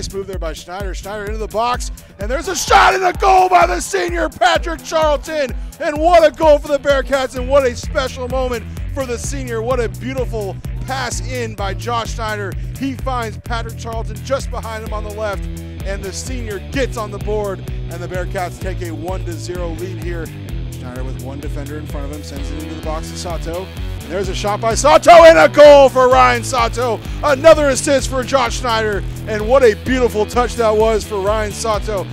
Nice move there by Schneider. Schneider into the box, and there's a shot and a goal by the senior Patrick Charlton. And what a goal for the Bearcats, and what a special moment for the senior. What a beautiful pass in by Josh Schneider. He finds Patrick Charlton just behind him on the left, and the senior gets on the board, and the Bearcats take a 1 0 lead here. Schneider with one defender in front of him sends it into the box to Sato. There's a shot by Sato and a goal for Ryan Sato. Another assist for Josh Schneider. And what a beautiful touch that was for Ryan Sato.